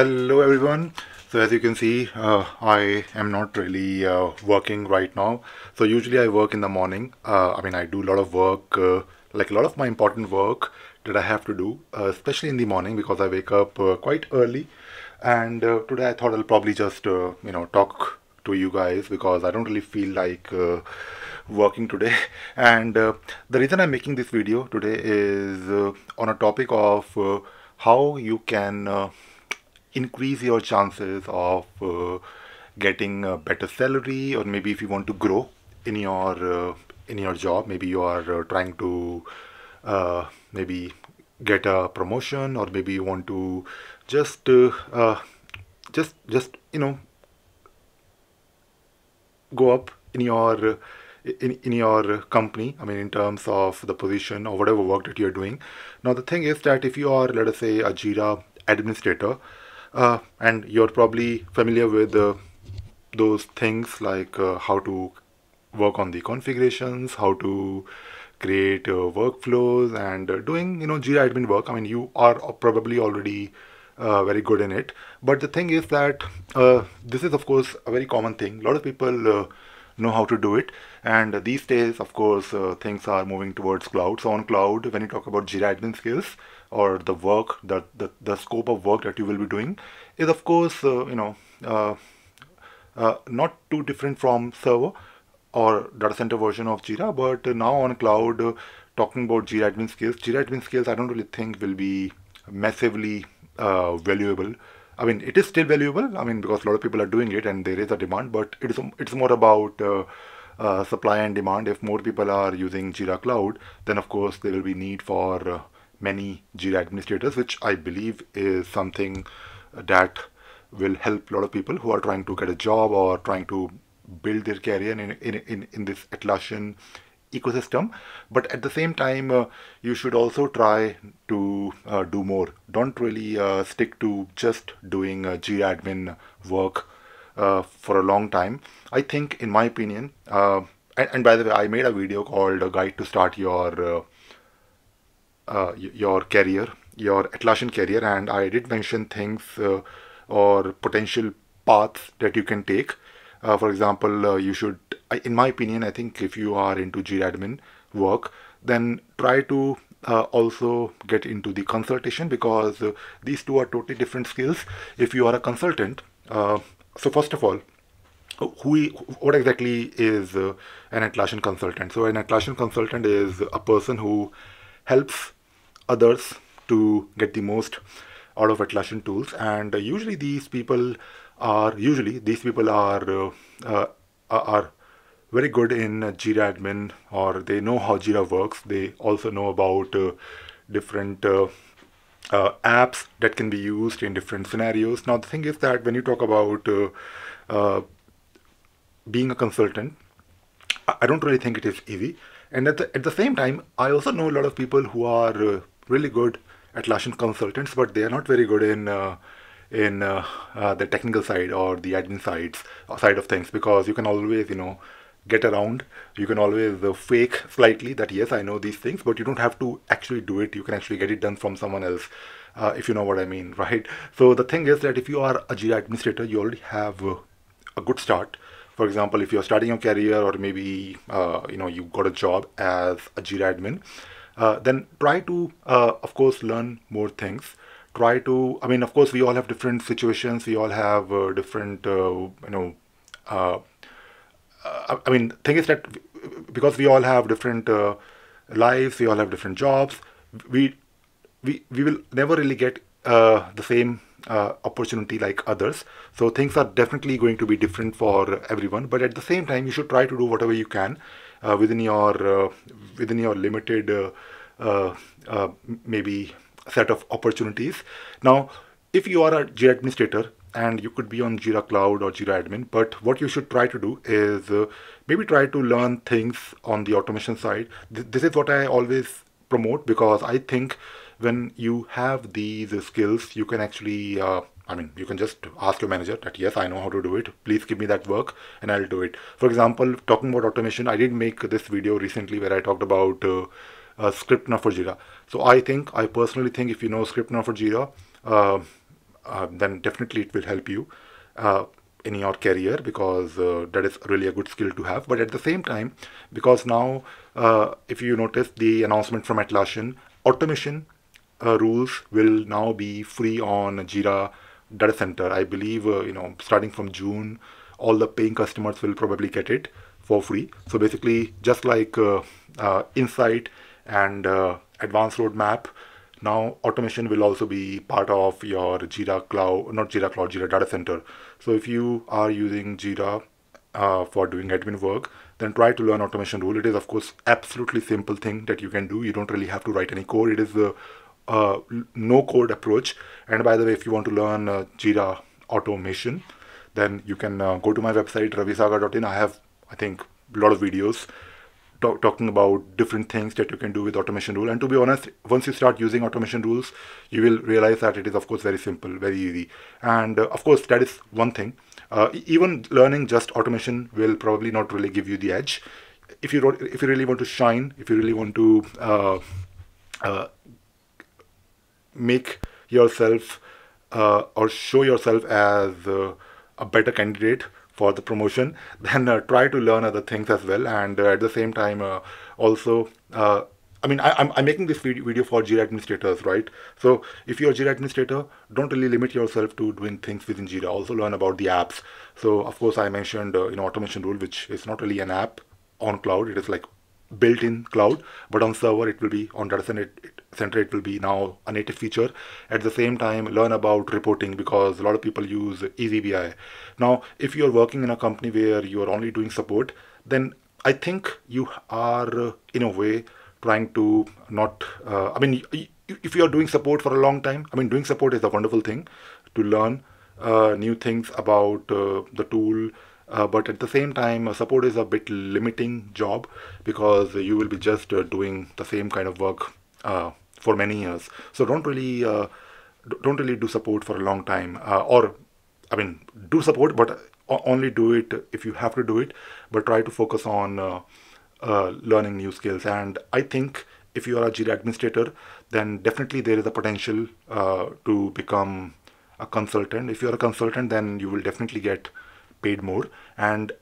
Hello everyone. So as you can see, uh, I am not really uh, working right now. So usually I work in the morning. Uh, I mean, I do a lot of work, uh, like a lot of my important work that I have to do, uh, especially in the morning because I wake up uh, quite early. And today I thought I'll probably just, you know, talk to you guys because I don't really feel like working today. And the reason I'm making this video today is on a topic of how you can increase your chances of uh, getting a better salary or maybe if you want to grow in your uh, in your job maybe you are uh, trying to uh, maybe get a promotion or maybe you want to just uh, uh, just just you know go up in your in, in your company i mean in terms of the position or whatever work that you're doing. Now the thing is that if you are let us say a jira administrator uh, and you're probably familiar with uh, those things like uh, how to work on the configurations, how to create uh, workflows, and uh, doing you know Jira admin work. I mean, you are probably already uh, very good in it. But the thing is that this is of course a very common thing. A lot of people know how to do it, and these days, of course, things are moving towards cloud. So on cloud, when you talk about Jira admin skills or the work, the the, the scope of work that you will be doing is of course uh, you know. Uh, uh, not too different from server or data center version of Jira, but now on cloud, uh, talking about Jira admin skills, Jira admin skills, I don't really think will be massively uh, valuable. I mean, it is still valuable. I mean, because a lot of people are doing it and there is a demand, but it is it's more about uh, supply and demand. If more people are using Jira Cloud, then of course there will be need for many Jira administrators, which I believe is something that will help a lot of people who are trying to get a job or trying to build their career in in, in, in this Atlassian ecosystem. But at the same time, uh, you should also try to uh, do more. Don't really uh, stick to just doing uh, Jira admin work uh, for a long time. I think, in my opinion, uh, and, and by the way, I made a video called "A Guide to Start Your uh, your career, your Atlassian career, and I did mention things uh, or potential paths that you can take. Uh, for example, uh, you should, in my opinion, I think if you are into admin work, then try to uh, also get into the consultation because uh, these two are totally different skills. If you are a consultant, so first of all, who what exactly is uh, an Atlassian consultant? So an Atlassian consultant is a person who helps others to get the most out of Atlassian tools, and uh, usually these people are usually these people are uh, uh, are are very good in uh, Jira admin or they know how Jira works. They also know about uh, different uh, uh, apps that can be used in different scenarios. Now, the thing is that when you talk about uh, uh, being a consultant, I don't really think it is easy. And at the, at the same time, I also know a lot of people who are uh, really good Atlassian consultants, but they are not very good in uh, in uh, uh, the technical side or the admin sides uh, side of things because you can always you know get around. You can always uh, fake slightly that yes, I know these things, but you don't have to actually do it. You can actually get it done from someone else, uh, if you know what I mean, right? So the thing is that if you are a Jira administrator, you already have a good start. For example, if you're starting your career or maybe uh, you know you got a job as a Jira admin, uh, then try to uh, of course learn more things. Try to I mean of course we all have different situations. We all have uh, different uh, you know uh, I mean, thing is that because we all have different lives, we all have different jobs. We we we will never really get the same uh, opportunity like others. So things are definitely going to be different for everyone. But at the same time, you should try to do whatever you can uh, within your uh, within your limited uh, uh, uh, maybe set of opportunities. Now, if you are a Jira administrator and you could be on Jira Cloud or Jira Admin, but what you should try to do is maybe try to learn things on the automation side. Th- this is what I always promote because I think when you have these skills, you can actually. I mean, you can just ask your manager that yes, I know how to do it. Please give me that work, and I'll do it. For example, talking about automation, I did make this video recently where I talked about uh, uh, for Jira. So I think, I personally think, if you know script for Jira, uh, uh, then definitely it will help you uh, in your career because uh, that is really a good skill to have. But at the same time, because now, uh, if you notice the announcement from Atlassian, automation rules will now be free on Jira Data Center. I believe, uh, you know, starting from June, all the paying customers will probably get it for free. So basically, just like uh, uh, Insight and Advanced Roadmap, now automation will also be part of your Jira Cloud, not Jira Cloud, Jira Data Center. So if you are using Jira uh, for doing admin work, then try to learn automation rule. It is of course absolutely simple thing that you can do. You don't really have to write any code. It is a no code approach. And by the way, if you want to learn uh, Jira automation, then you can uh, go to my website ravisagar.in. I have I think a lot of videos talk, talking about different things that you can do with automation rule. And to be honest, once you start using automation rules, you will realize that it is of course very simple, very easy. And uh, of course, that is one thing. Uh, even learning just automation will probably not really give you the edge. If you if you really want to shine, if you really want to uh, uh make yourself uh, or show yourself as uh, a better candidate for the promotion, then uh, try to learn other things as well. And uh, at the same time, uh, also, uh, I mean, I, am I'm, I'm making this video for Jira administrators, right? So if you're a Jira administrator, don't really limit yourself to doing things within Jira. Also learn about the apps. So of course, I mentioned, you know, automation rule, which is not really an app on cloud. It is like built-in cloud, but on server it will be on data center. It, center it will be now a native feature. At the same time learn about reporting because a lot of people use eazyBI now if you're working in a company where you're only doing support then I think you are in a way trying to not uh, I mean if you're doing support for a long time I mean doing support is a wonderful thing to learn uh, new things about uh, the tool uh, but at the same time uh, support is a bit limiting job because you will be just uh, doing the same kind of work uh, for many years. So don't really uh, don't really do support for a long time, uh, or I mean, do support, but only do it if you have to do it. But try to focus on uh, uh, learning new skills. And I think if you are a Jira administrator, then definitely there is a potential uh, to become a consultant. If you are a consultant, then you will definitely get paid more. And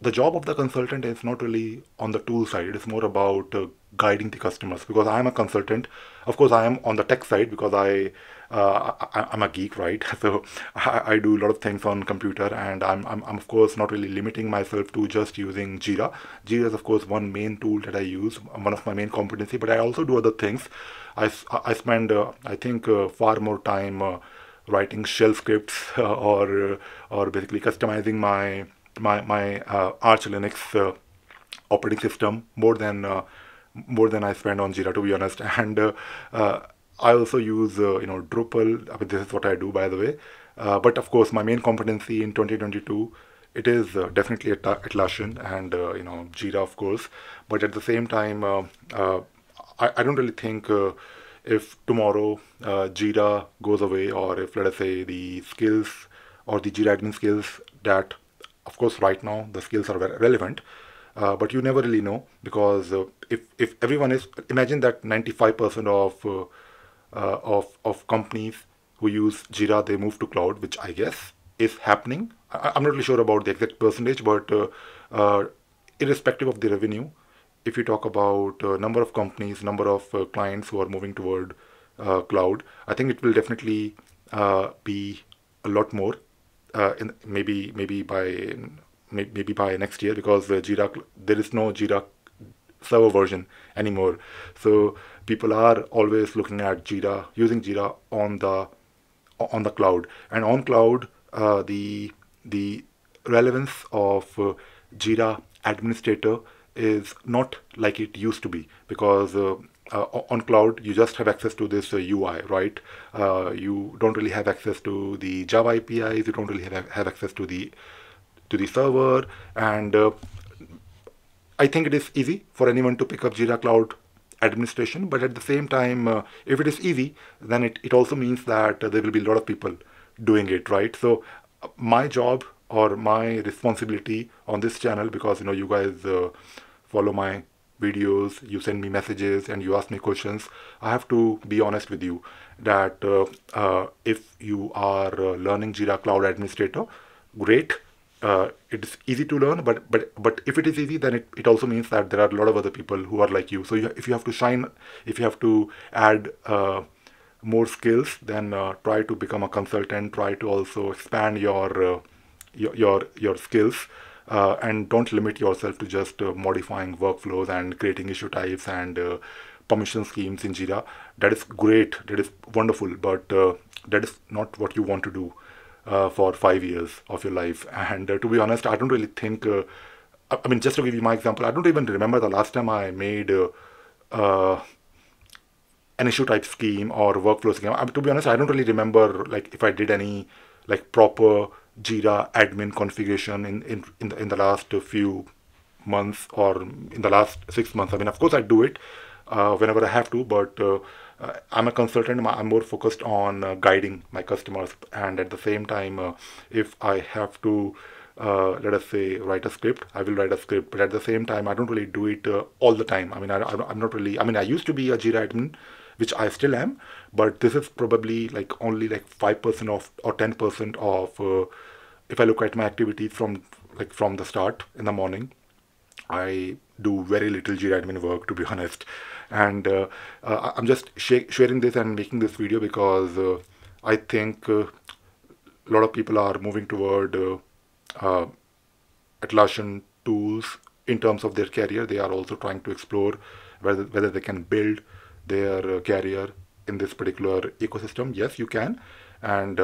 the job of the consultant is not really on the tool side. It is more about uh, guiding the customers because I am a consultant. Of course, I am on the tech side because I, uh, I am a geek, right? So I, I, do a lot of things on computer, and I'm, I'm, I'm of course not really limiting myself to just using Jira. Jira is of course one main tool that I use, one of my main competency. But I also do other things. I, I spend uh, I think uh, far more time uh, writing shell scripts or or basically customizing my my my uh, Arch Linux uh, operating system more than uh, more than I spend on Jira to be honest. And uh, uh, I also use uh, you know Drupal. I mean, this is what I do by the way. But of course my main competency in 2022 it is definitely Atlassian and you know Jira of course. But at the same time I, I don't really think if tomorrow Jira goes away or if let us say the skills or the Jira admin skills that of course right now the skills are relevant uh, but you never really know because uh, if, if everyone is imagine that 95% of uh, uh, of of companies who use Jira they move to cloud which I guess is happening. I, am not really sure about the exact percentage but uh, uh, irrespective of the revenue if you talk about number of companies number of clients who are moving toward cloud I think it will definitely be a lot more uh, in maybe maybe by maybe by next year because uh, Jira there is no Jira server version anymore. So people are always looking at Jira using Jira on the on the cloud and on cloud uh, the the relevance of uh, Jira administrator is not like it used to be because uh, uh, on cloud you just have access to this uh, UI right? Uh, you don't really have access to the Java APIs you don't really have, have access to the to the server and uh, I think it is easy for anyone to pick up Jira Cloud administration but at the same time uh, if it is easy then it, it also means that there will be a lot of people doing it right? So my job or my responsibility on this channel because you know you guys follow my videos, you send me messages, and you ask me questions, I have to be honest with you that uh, uh, if you are uh, learning Jira Cloud Administrator, great. Uh, it's easy to learn, but but but if it is easy, then it, it also means that there are a lot of other people who are like you. So you, if you have to shine, if you have to add uh, more skills, then uh, try to become a consultant. Try to also expand your your, your your skills uh, and don't limit yourself to just uh, modifying workflows and creating issue types and uh, permission schemes in Jira. That is great, that is wonderful, but uh, that is not what you want to do uh, for five years of your life. And uh, to be honest, I don't really think. I mean, just to give you my example, I don't even remember the last time I made an issue type scheme or workflow scheme. I mean, to be honest, I don't really remember like if I did any like proper Jira admin configuration in, in, in, the, in the last few months or in the last six months. I mean, of course, I do it uh, whenever I have to, but uh, uh I'm a consultant. I'm more focused on uh, guiding my customers, and at the same time, uh, if I have to, uh, let us say, write a script, I will write a script. But at the same time, I don't really do it all the time. I mean, I, I'm not really. I mean, I used to be a Jira admin, which I still am, but this is probably like only like five percent of or ten percent of if I look at my activities from like from the start in the morning, I do very little Jira admin work to be honest, and uh, uh, I'm just sh- sharing this and making this video because uh, I think uh, a lot of people are moving toward uh, uh, Atlassian tools in terms of their career. They are also trying to explore whether whether they can build their career in this particular ecosystem. Yes, you can, and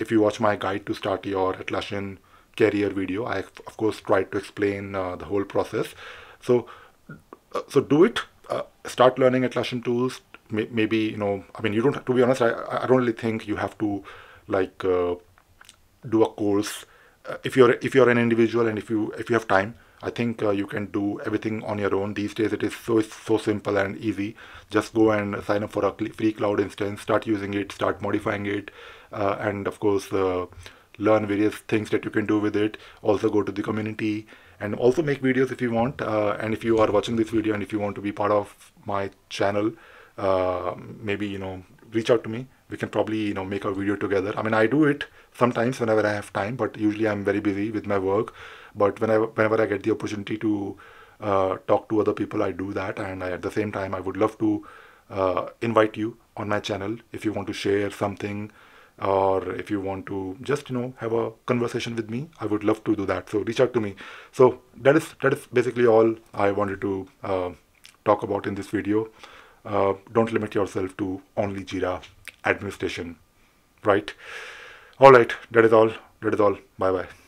if you watch my guide to start your Atlassian career video, I of course tried to explain uh, the whole process. So, uh, so do it. Uh, start learning Atlassian tools. May- maybe you know. I mean, you don't. To be honest, I I don't really think you have to like uh, do a course. Uh, if you're if you're an individual and if you if you have time, I think uh, you can do everything on your own. These days, it is so so simple and easy. Just go and sign up for a free cloud instance, start using it, start modifying it, uh, and of course uh, learn various things that you can do with it. Also go to the community and also make videos if you want. Uh, and if you are watching this video and if you want to be part of my channel maybe you know reach out to me. We can probably you know make a video together. I mean i do it sometimes whenever i have time but usually i'm very busy with my work. But whenever whenever i get the opportunity to uh, talk to other people i do that. And I, at the same time i would love to uh, invite you on my channel if you want to share something or if you want to just you know have a conversation with me i would love to do that. So reach out to me. So that is that is basically all i wanted to uh, talk about in this video. Uh, don't limit yourself to only jira administration. Right? All right. That is all. That is all. Bye bye